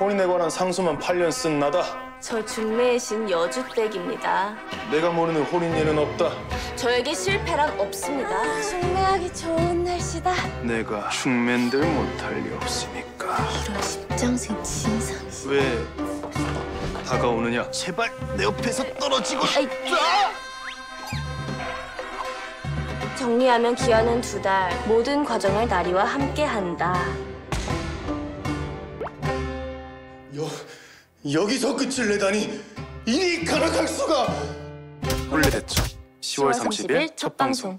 혼인에 관한 상수만 8년 쓴 나다. 저 중매의 신 여주댁입니다. 내가 모르는 혼인 예는 없다. 저에게 실패란 없습니다. 중매하기 좋은 날씨다. 내가 충맨들 못할 리 없으니까. 이런 십장생 진상시. 왜 다가오느냐? 제발 내 옆에서 떨어지고 아이, 정리하면 기한은 두 달. 모든 과정을 나리와 함께한다. 여, 여기서 끝을 내다니 이리 가락할 수가! 원래 됐죠. 10월 30일 첫 방송.